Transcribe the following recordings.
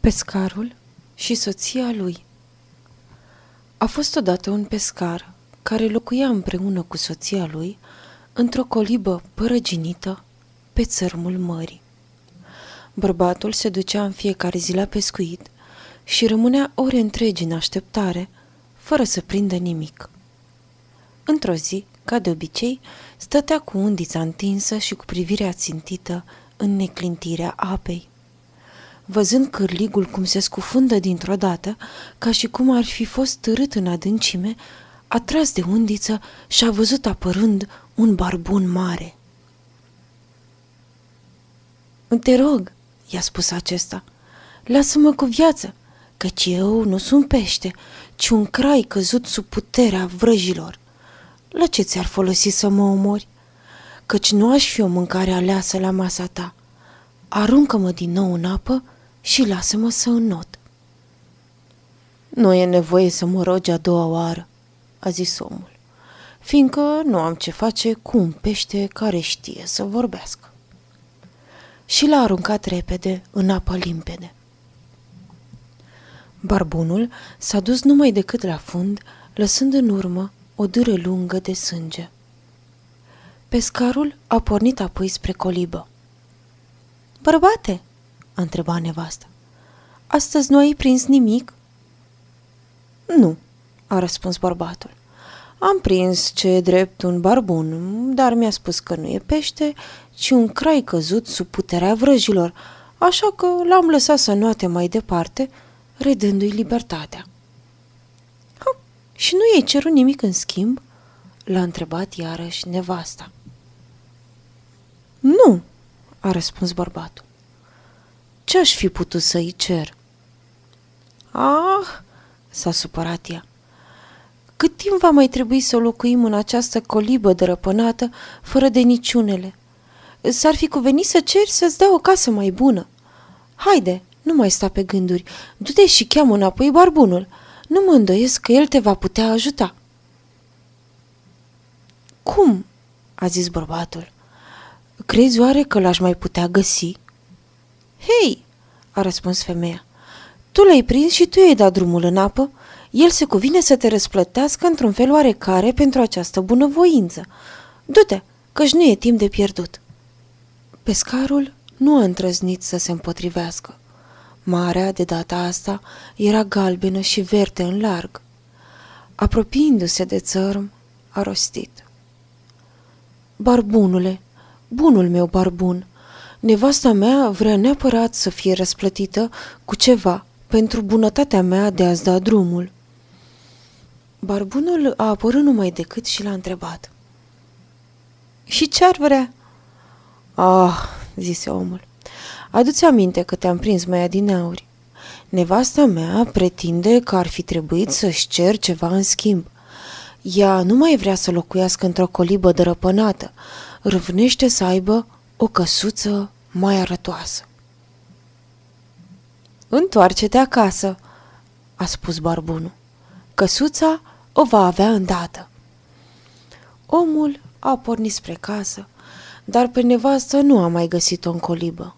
Pescarul și soția lui A fost odată un pescar care locuia împreună cu soția lui într-o colibă părăginită pe țărmul mării. Bărbatul se ducea în fiecare zi la pescuit și rămânea ore întregi în așteptare, fără să prindă nimic. Într-o zi, ca de obicei, stătea cu undița întinsă și cu privirea țintită în neclintirea apei văzând cârligul cum se scufundă dintr-o dată, ca și cum ar fi fost târât în adâncime, a tras de undiță și a văzut apărând un barbun mare. Te rog, i-a spus acesta, lasă-mă cu viață, căci eu nu sunt pește, ci un crai căzut sub puterea vrăjilor. La ce ți-ar folosi să mă omori? Căci nu aș fi o mâncare aleasă la masa ta. Aruncă-mă din nou în apă și lasă-mă să înnot. Nu e nevoie să mă rogi a doua oară, a zis omul, fiindcă nu am ce face cu un pește care știe să vorbească. Și l-a aruncat repede în apă limpede. Barbunul s-a dus numai decât la fund, lăsând în urmă o dâră lungă de sânge. Pescarul a pornit apoi spre colibă. Bărbate, a întrebat nevasta. Astăzi nu ai prins nimic? Nu, a răspuns bărbatul. Am prins ce e drept un barbun, dar mi-a spus că nu e pește, ci un crai căzut sub puterea vrăjilor, așa că l-am lăsat să noate mai departe, redându-i libertatea. Ha, și nu i-ai cerut nimic în schimb? L-a întrebat iarăși nevasta. Nu, a răspuns bărbatul. Ce aș fi putut să-i cer? Ah, s-a supărat ea. Cât timp va mai trebui să locuim în această colibă dărăpânată, fără de niciunele? S-ar fi cuvenit să ceri să-ți dea o casă mai bună. Haide, nu mai sta pe gânduri, du-te și cheamă înapoi barbunul. Nu mă îndoiesc că el te va putea ajuta. Cum? a zis bărbatul. Crezi oare că l-aș mai putea găsi? Hei, a răspuns femeia, tu l-ai prins și tu i-ai dat drumul în apă. El se cuvine să te răsplătească într-un fel oarecare pentru această bunăvoință. Du-te, căci nu e timp de pierdut. Pescarul nu a întrăznit să se împotrivească. Marea, de data asta, era galbenă și verde în larg. Apropiindu-se de țărm, a rostit. Barbunule, bunul meu barbun, Nevasta mea vrea neapărat să fie răsplătită cu ceva pentru bunătatea mea de a-ți da drumul. Barbunul a apărut numai decât și l-a întrebat. Și ce ar vrea? Ah, zise omul, adu-ți aminte că te-am prins mai adineauri. Nevasta mea pretinde că ar fi trebuit să-și cer ceva în schimb. Ea nu mai vrea să locuiască într-o colibă dărăpânată, râvnește să aibă o căsuță mai arătoasă. Întoarce-te acasă, a spus barbunul. Căsuța o va avea îndată. Omul a pornit spre casă, dar pe nevastă nu a mai găsit-o în colibă.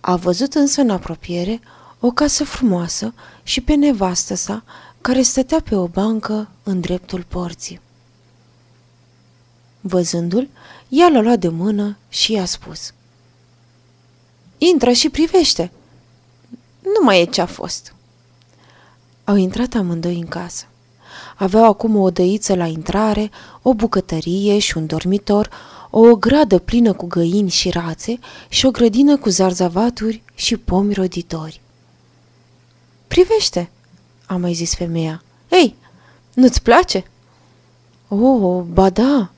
A văzut însă în apropiere o casă frumoasă și pe nevastă sa, care stătea pe o bancă în dreptul porții. Văzându-l, ea l-a luat de mână și i-a spus Intră și privește! Nu mai e ce-a fost. Au intrat amândoi în casă. Aveau acum o odăiță la intrare, o bucătărie și un dormitor, o gradă plină cu găini și rațe și o grădină cu zarzavaturi și pomi roditori. Privește, a mai zis femeia. Ei, nu-ți place? Oh, ba da,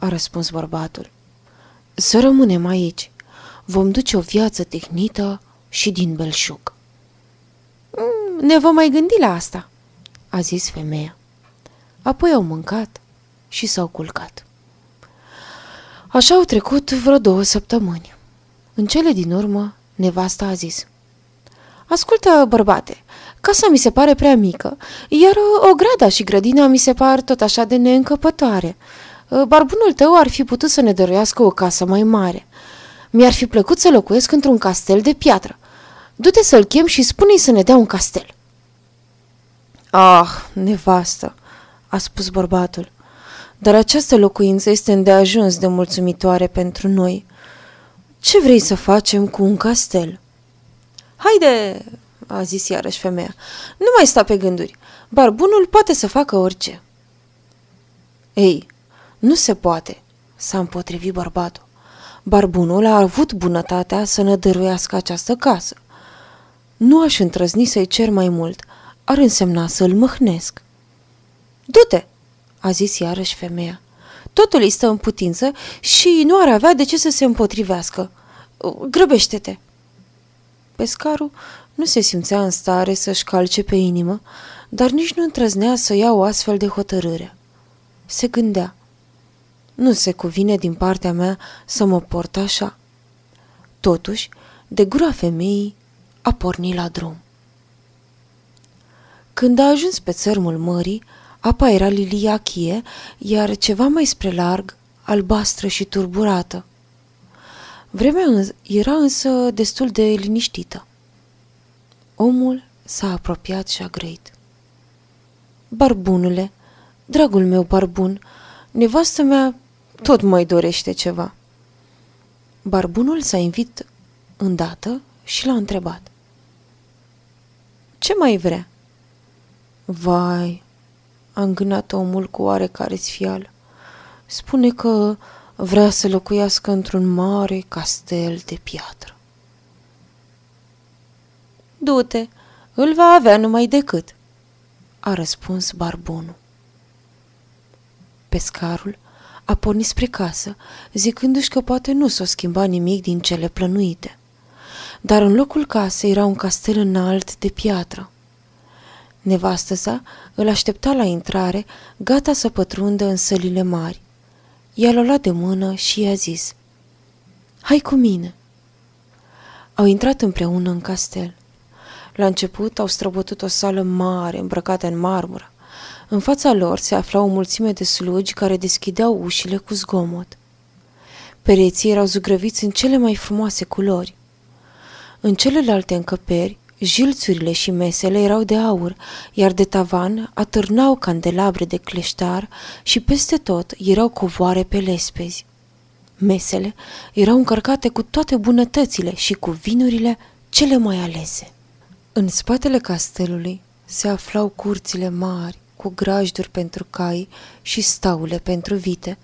a răspuns bărbatul. Să rămânem aici. Vom duce o viață tehnită și din belșug. Mm, ne vom mai gândi la asta, a zis femeia. Apoi au mâncat și s-au culcat. Așa au trecut vreo două săptămâni. În cele din urmă, nevasta a zis Ascultă, bărbate, casa mi se pare prea mică, iar o grada și grădina mi se par tot așa de neîncăpătoare. Uh, barbunul tău ar fi putut să ne dăruiască o casă mai mare. Mi-ar fi plăcut să locuiesc într-un castel de piatră. Du-te să-l chem și spune-i să ne dea un castel. Ah, nevastă, a spus bărbatul, dar această locuință este îndeajuns de mulțumitoare pentru noi. Ce vrei să facem cu un castel? Haide, a zis iarăși femeia, nu mai sta pe gânduri. Barbunul poate să facă orice. Ei, nu se poate, s-a împotrivit bărbatul. Barbunul a avut bunătatea să ne dăruiască această casă. Nu aș întrăzni să-i cer mai mult, ar însemna să-l măhnesc. Du-te, a zis iarăși femeia. Totul îi stă în putință și nu ar avea de ce să se împotrivească. Grăbește-te! Pescarul nu se simțea în stare să-și calce pe inimă, dar nici nu întrăznea să ia o astfel de hotărâre. Se gândea, nu se cuvine din partea mea să mă port așa. Totuși, de gura femeii, a pornit la drum. Când a ajuns pe țărmul mării, apa era liliachie, iar ceva mai spre larg, albastră și turburată. Vremea era însă destul de liniștită. Omul s-a apropiat și a grăit. Barbunule, dragul meu barbun, nevastă mea tot mai dorește ceva. Barbunul s-a invit îndată și l-a întrebat. Ce mai vrea? Vai, a îngânat omul cu oarecare sfială. Spune că vrea să locuiască într-un mare castel de piatră. Du-te, îl va avea numai decât, a răspuns barbunul. Pescarul a pornit spre casă, zicându-și că poate nu s-o schimba nimic din cele plănuite. Dar în locul casei era un castel înalt de piatră. Nevastă sa îl aștepta la intrare, gata să pătrundă în sălile mari. I-a luat de mână și i-a zis, Hai cu mine! Au intrat împreună în castel. La început au străbătut o sală mare, îmbrăcată în marmură. În fața lor se afla o mulțime de slugi care deschideau ușile cu zgomot. Pereții erau zugrăviți în cele mai frumoase culori. În celelalte încăperi, jilțurile și mesele erau de aur, iar de tavan atârnau candelabre de cleștar și peste tot erau covoare pe lespezi. Mesele erau încărcate cu toate bunătățile și cu vinurile cele mai alese. În spatele castelului se aflau curțile mari, cu grajduri pentru cai și staule pentru vite,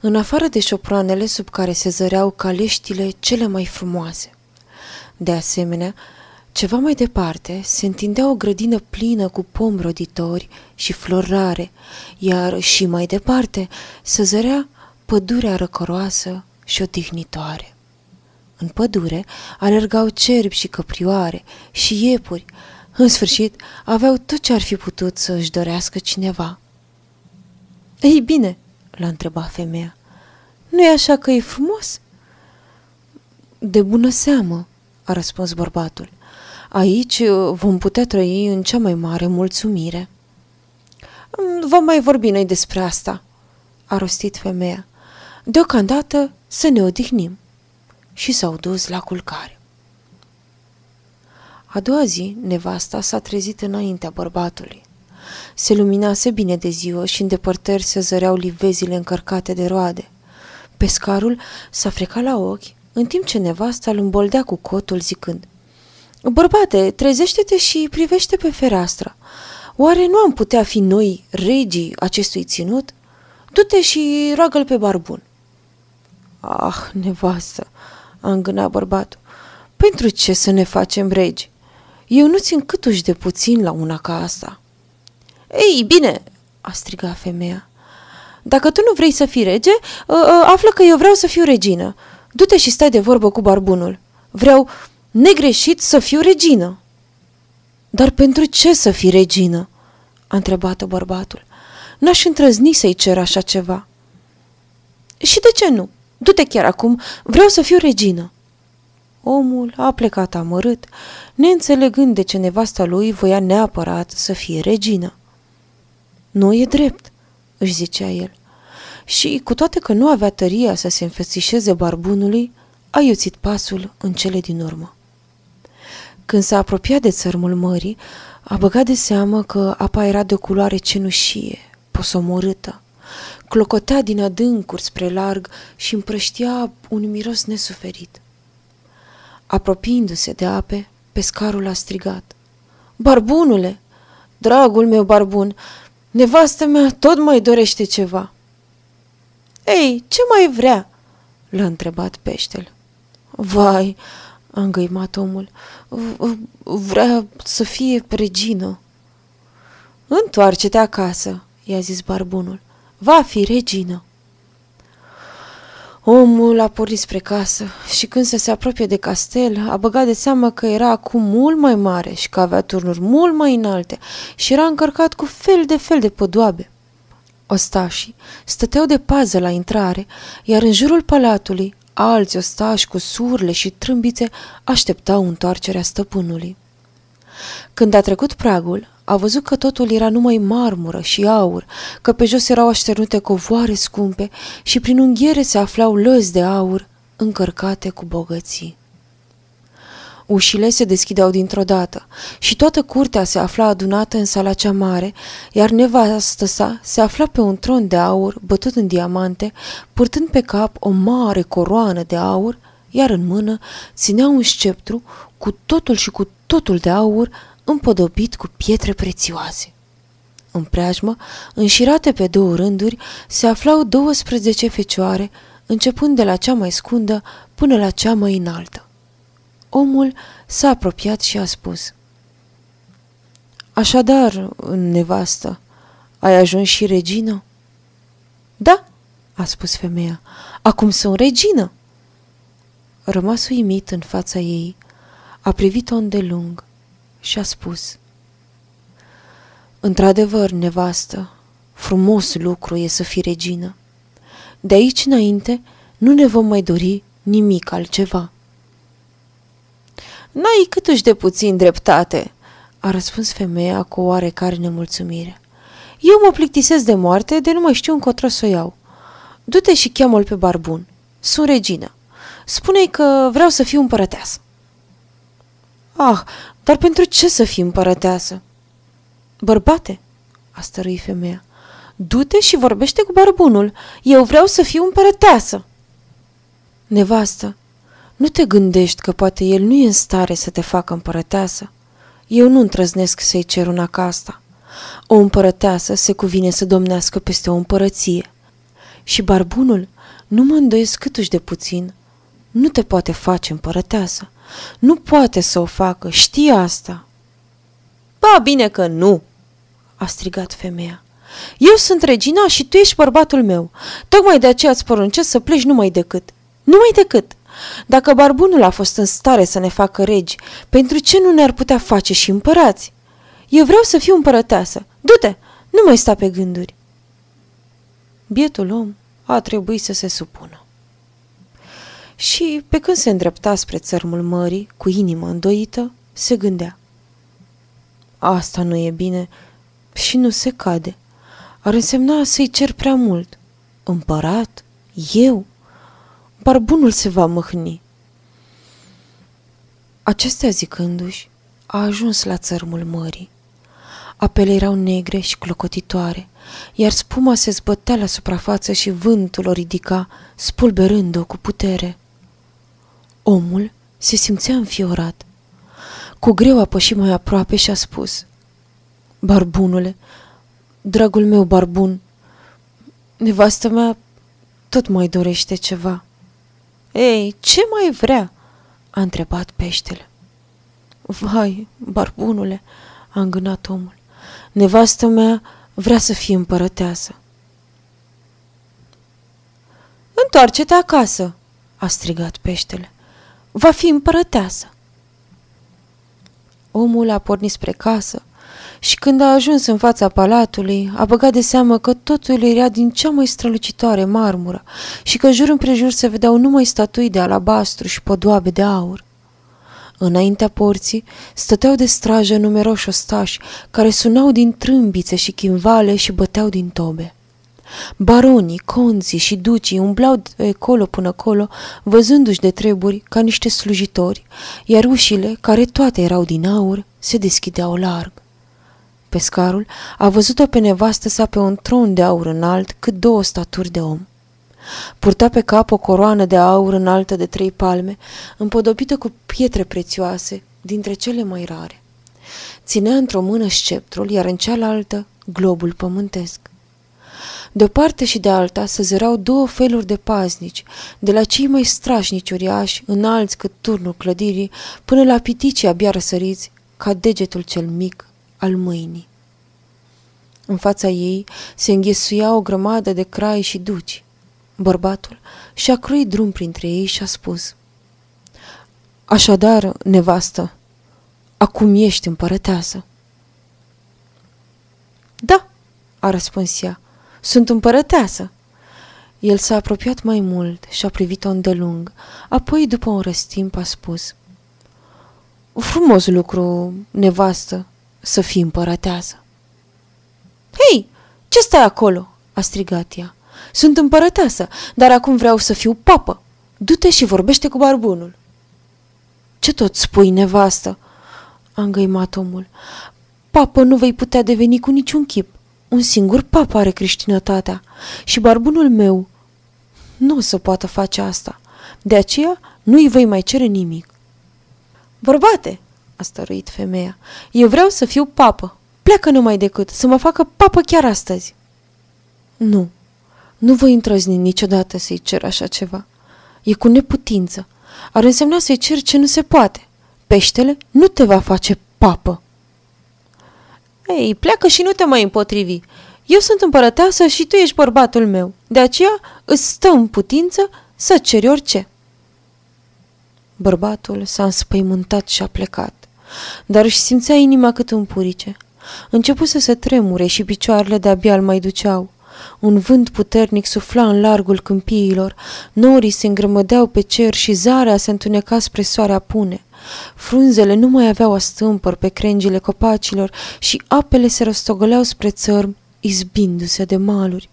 în afară de șoproanele sub care se zăreau caleștile cele mai frumoase. De asemenea, ceva mai departe se întindea o grădină plină cu pomi roditori și flori rare, iar și mai departe se zărea pădurea răcoroasă și odihnitoare. În pădure alergau cerbi și căprioare și iepuri, în sfârșit, aveau tot ce ar fi putut să își dorească cineva. Ei bine, l-a întrebat femeia, nu e așa că e frumos? De bună seamă, a răspuns bărbatul. Aici uh, vom putea trăi în cea mai mare mulțumire. Mm, vom mai vorbi noi despre asta, a rostit femeia. Deocamdată să ne odihnim. Și s-au dus la culcare. A doua zi, nevasta s-a trezit înaintea bărbatului. Se luminase bine de ziua și în depărtări se zăreau livezile încărcate de roade. Pescarul s-a frecat la ochi, în timp ce nevasta îl îmboldea cu cotul zicând Bărbate, trezește-te și privește pe fereastră. Oare nu am putea fi noi regii acestui ținut? Du-te și roagă-l pe barbun. Ah, nevastă, a îngânat bărbatul, pentru ce să ne facem regi? Eu nu țin câtuși de puțin la una ca asta. Ei, bine, a strigat femeia. Dacă tu nu vrei să fii rege, ă, ă, află că eu vreau să fiu regină. Du-te și stai de vorbă cu barbunul. Vreau negreșit să fiu regină. Dar pentru ce să fii regină? a întrebat bărbatul. N-aș întrăzni să-i cer așa ceva. Și de ce nu? Du-te chiar acum, vreau să fiu regină. Omul a plecat amărât, neînțelegând de ce nevasta lui voia neapărat să fie regină. Nu e drept, își zicea el. Și, cu toate că nu avea tăria să se înfățișeze barbunului, a iuțit pasul în cele din urmă. Când s-a apropiat de țărmul mării, a băgat de seamă că apa era de o culoare cenușie, posomorâtă. Clocotea din adâncuri spre larg și împrăștia un miros nesuferit. Apropiindu-se de ape, pescarul a strigat. Barbunule! Dragul meu barbun, nevastă mea tot mai dorește ceva. Ei, ce mai vrea? l-a întrebat peștele. Vai, a îngăimat omul, vrea să fie regină. Întoarce-te acasă, i-a zis barbunul. Va fi regină. Omul a pornit spre casă și când se, se apropie de castel, a băgat de seamă că era acum mult mai mare și că avea turnuri mult mai înalte și era încărcat cu fel de fel de podoabe. Ostașii stăteau de pază la intrare, iar în jurul palatului alți ostași cu surle și trâmbițe așteptau întoarcerea stăpânului. Când a trecut pragul, a văzut că totul era numai marmură și aur, că pe jos erau așternute covoare scumpe și prin unghiere se aflau lăzi de aur încărcate cu bogății. Ușile se deschideau dintr-o dată și toată curtea se afla adunată în sala cea mare, iar nevastă sa se afla pe un tron de aur bătut în diamante, purtând pe cap o mare coroană de aur, iar în mână ținea un sceptru cu totul și cu totul de aur împodobit cu pietre prețioase. În preajmă, înșirate pe două rânduri, se aflau 12 fecioare, începând de la cea mai scundă până la cea mai înaltă. Omul s-a apropiat și a spus Așadar, nevastă, ai ajuns și regină? Da, a spus femeia, acum sunt regină. Rămas uimit în fața ei, a privit-o îndelung și a spus Într-adevăr, nevastă, frumos lucru e să fii regină. De aici înainte nu ne vom mai dori nimic altceva. N-ai câtuși de puțin dreptate, a răspuns femeia cu oarecare nemulțumire. Eu mă plictisesc de moarte de nu mai știu încotro să o iau. Du-te și cheamă-l pe barbun. Sunt regină. Spune-i că vreau să fiu împărăteasă. Ah, dar pentru ce să fii împărăteasă? Bărbate, a stărui femeia, du-te și vorbește cu barbunul. Eu vreau să fiu împărăteasă. Nevastă, nu te gândești că poate el nu e în stare să te facă împărăteasă? Eu nu întrăznesc să-i cer una ca asta. O împărăteasă se cuvine să domnească peste o împărăție. Și barbunul, nu mă îndoiesc câtuși de puțin, nu te poate face împărăteasă. Nu poate să o facă, știi asta. Ba, bine că nu, a strigat femeia. Eu sunt regina și tu ești bărbatul meu. Tocmai de aceea îți poruncesc să pleci numai decât. Numai decât. Dacă barbunul a fost în stare să ne facă regi, pentru ce nu ne-ar putea face și împărați? Eu vreau să fiu împărăteasă. Du-te, nu mai sta pe gânduri. Bietul om a trebuit să se supună. Și, pe când se îndrepta spre țărmul mării, cu inimă îndoită, se gândea. Asta nu e bine și nu se cade. Ar însemna să-i cer prea mult. Împărat? Eu? barbunul se va mâhni. Acestea zicându-și, a ajuns la țărmul mării. Apele erau negre și clocotitoare, iar spuma se zbătea la suprafață și vântul o ridica, spulberând-o cu putere. Omul se simțea înfiorat. Cu greu a pășit mai aproape și a spus Barbunule, dragul meu barbun, nevastă mea tot mai dorește ceva. Ei, ce mai vrea?" a întrebat peștele. Vai, barbunule, a îngânat omul, nevastă mea vrea să fie împărăteasă. Întoarce-te acasă, a strigat peștele. Va fi împărăteasă. Omul a pornit spre casă, și când a ajuns în fața palatului, a băgat de seamă că totul era din cea mai strălucitoare marmură și că jur împrejur se vedeau numai statui de alabastru și podoabe de aur. Înaintea porții stăteau de strajă numeroși ostași care sunau din trâmbițe și chimvale și băteau din tobe. Baronii, conții și ducii umblau de colo până colo, văzându-și de treburi ca niște slujitori, iar ușile, care toate erau din aur, se deschideau larg. Pescarul a văzut-o pe nevastă sa pe un tron de aur înalt, cât două staturi de om. Purta pe cap o coroană de aur înaltă de trei palme, împodobită cu pietre prețioase, dintre cele mai rare. Ținea într-o mână sceptrul, iar în cealaltă globul pământesc. De o parte și de alta se zerau două feluri de paznici, de la cei mai strașnici uriași, înalți cât turnul clădirii, până la piticii abia răsăriți, ca degetul cel mic al mâinii. În fața ei se înghesuia o grămadă de crai și duci. Bărbatul și-a cruit drum printre ei și a spus Așadar, nevastă, acum ești împărăteasă. Da, a răspuns ea, sunt împărăteasă. El s-a apropiat mai mult și a privit-o îndelung, apoi, după un răstimp, a spus Frumos lucru, nevastă, să fii împărăteasă. Hei, ce stai acolo?" a strigat ea. Sunt împărăteasă, dar acum vreau să fiu papă. Du-te și vorbește cu barbunul. Ce tot spui, nevastă? a îngăimat omul. Papă nu vei putea deveni cu niciun chip. Un singur pap are creștinătatea și barbunul meu nu o să poată face asta. De aceea nu îi voi mai cere nimic. Bărbate, a stăruit femeia, eu vreau să fiu papă. Pleacă numai decât, să mă facă papă chiar astăzi. Nu, nu voi întrăzni niciodată să-i cer așa ceva. E cu neputință. Ar însemna să-i cer ce nu se poate. Peștele nu te va face papă. Ei, pleacă și nu te mai împotrivi. Eu sunt împărăteasă și tu ești bărbatul meu. De aceea îți stă în putință să ceri orice. Bărbatul s-a înspăimântat și a plecat, dar își simțea inima cât un purice. Început să se tremure și picioarele de-abia îl mai duceau. Un vânt puternic sufla în largul câmpiilor, norii se îngrămădeau pe cer și zarea se întuneca spre soare apune. Frunzele nu mai aveau astâmpări pe crengile copacilor și apele se rostogoleau spre țărm, izbindu-se de maluri.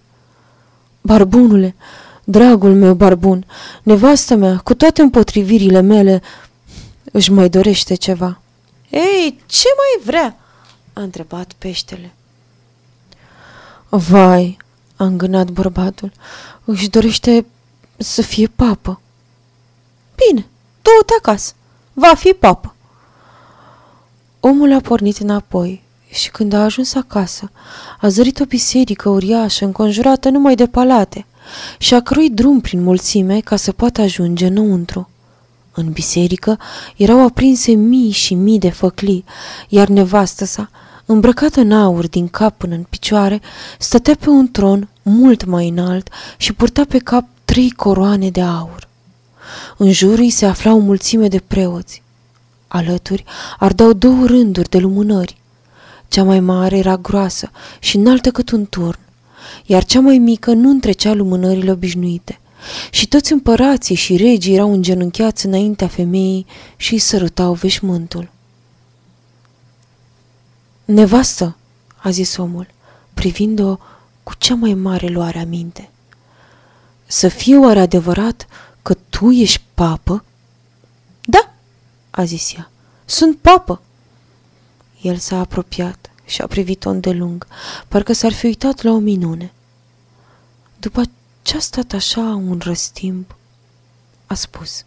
Barbunule, dragul meu barbun, nevastă mea, cu toate împotrivirile mele, își mai dorește ceva. Ei, ce mai vrea?" a întrebat peștele. Vai, a îngânat bărbatul, își dorește să fie papă. Bine, du-te acasă, va fi papă. Omul a pornit înapoi și când a ajuns acasă, a zărit o biserică uriașă înconjurată numai de palate și a căruit drum prin mulțime ca să poată ajunge înăuntru. În biserică erau aprinse mii și mii de făclii, iar nevastă sa, îmbrăcată în aur din cap până în picioare, stătea pe un tron mult mai înalt și purta pe cap trei coroane de aur. În jurul îi se afla o mulțime de preoți. Alături ardeau două rânduri de lumânări. Cea mai mare era groasă și înaltă cât un turn, iar cea mai mică nu întrecea lumânările obișnuite. Și toți împărații și regii erau îngenunchiați înaintea femeii și îi sărutau veșmântul. Nevastă, a zis omul, privind-o cu cea mai mare luare aminte. Să fie oare adevărat că tu ești papă? Da, a zis ea, sunt papă. El s-a apropiat și a privit-o îndelung, parcă s-ar fi uitat la o minune. După ce a stat așa un răstimp, a spus.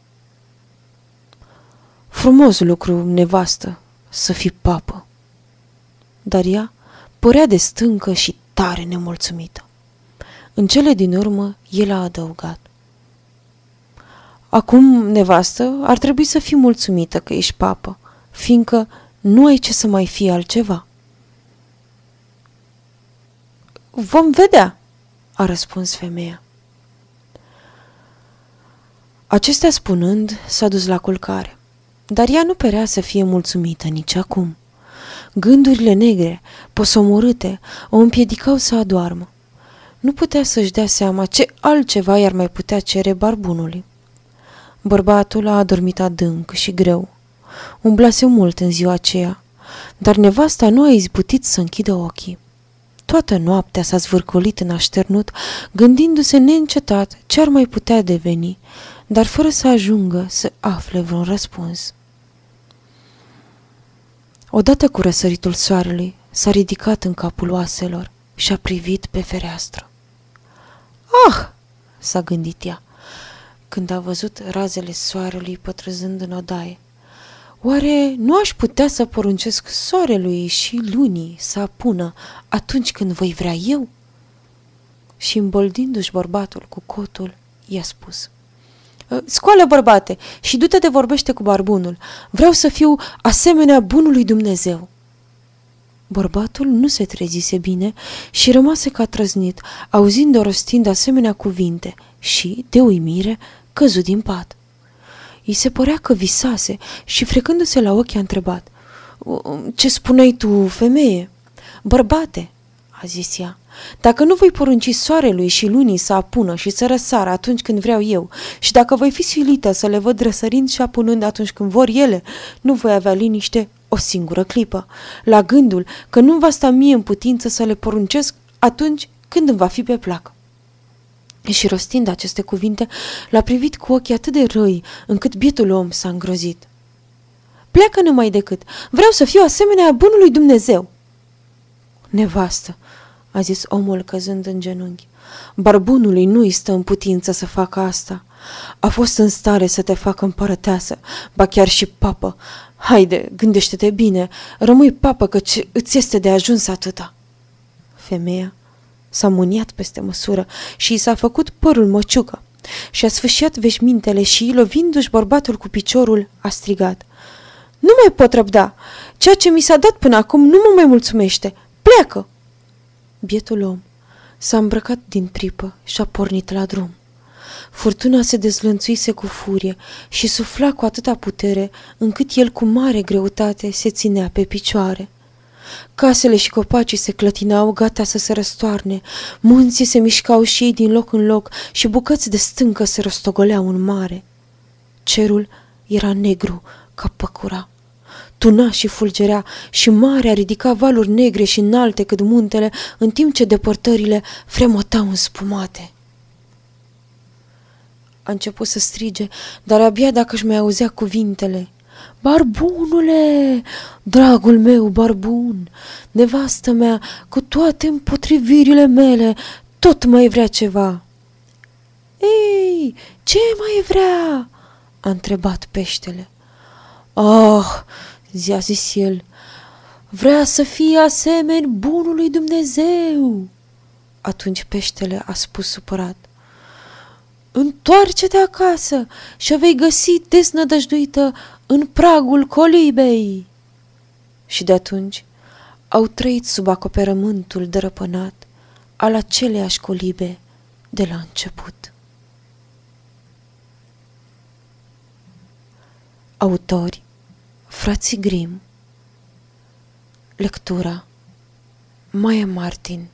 Frumos lucru, nevastă, să fii papă dar ea părea de stâncă și tare nemulțumită. În cele din urmă, el a adăugat. Acum, nevastă, ar trebui să fii mulțumită că ești papă, fiindcă nu ai ce să mai fie altceva. Vom vedea, a răspuns femeia. Acestea spunând, s-a dus la culcare, dar ea nu părea să fie mulțumită nici acum. Gândurile negre, posomorâte, o împiedicau să adoarmă. Nu putea să-și dea seama ce altceva i-ar mai putea cere barbunului. Bărbatul a adormit adânc și greu. Umblase mult în ziua aceea, dar nevasta nu a izbutit să închidă ochii. Toată noaptea s-a zvârcolit în așternut, gândindu-se neîncetat ce ar mai putea deveni, dar fără să ajungă să afle vreun răspuns. Odată cu răsăritul soarelui, s-a ridicat în capul oaselor și a privit pe fereastră. Ah! s-a gândit ea, când a văzut razele soarelui pătrăzând în odaie. Oare nu aș putea să poruncesc soarelui și lunii să apună atunci când voi vrea eu? Și îmboldindu-și bărbatul cu cotul, i-a spus ă, Scoală, bărbate, și du-te de vorbește cu barbunul. Vreau să fiu asemenea bunului Dumnezeu. Bărbatul nu se trezise bine și rămase ca trăznit, auzind-o rostind asemenea cuvinte și, de uimire, căzu din pat. Îi se părea că visase și frecându-se la ochi a întrebat Ce spuneai tu, femeie?" Bărbate," a zis ea, dacă nu voi porunci soarelui și lunii să apună și să răsară atunci când vreau eu și dacă voi fi silită să le văd răsărind și apunând atunci când vor ele, nu voi avea liniște o singură clipă, la gândul că nu va sta mie în putință să le poruncesc atunci când îmi va fi pe plac. Și rostind aceste cuvinte, l-a privit cu ochii atât de răi, încât bietul om s-a îngrozit. Pleacă numai decât, vreau să fiu asemenea bunului Dumnezeu. Nevastă, a zis omul căzând în genunchi, barbunului nu-i stă în putință să facă asta. A fost în stare să te facă împărăteasă, ba chiar și papă. Haide, gândește-te bine, rămâi papă căci îți este de ajuns atâta. Femeia s-a muniat peste măsură și i s-a făcut părul măciucă și a sfâșiat veșmintele și, lovindu-și bărbatul cu piciorul, a strigat. Nu mai pot răbda! Ceea ce mi s-a dat până acum nu mă mai mulțumește! Pleacă! Bietul om s-a îmbrăcat din pripă și a pornit la drum. Furtuna se dezlănțuise cu furie și sufla cu atâta putere, încât el cu mare greutate se ținea pe picioare. Casele și copacii se clătinau, gata să se răstoarne, munții se mișcau și ei din loc în loc și bucăți de stâncă se rostogoleau în mare. Cerul era negru ca păcura. Tuna și fulgerea și marea ridica valuri negre și înalte cât muntele, în timp ce depărtările fremotau înspumate. A început să strige, dar abia dacă își mai auzea cuvintele. Barbunule, dragul meu barbun, nevastă mea, cu toate împotrivirile mele, tot mai vrea ceva. Ei, ce mai vrea? a întrebat peștele. Ah, zi-a zis el, vrea să fie asemeni bunului Dumnezeu. Atunci peștele a spus supărat, Întoarce-te acasă și o vei găsi desnădăjduită în pragul colibei. Și de atunci au trăit sub acoperământul dărăpânat al aceleași colibe de la început. Autori Frații Grim Lectura Maia Martin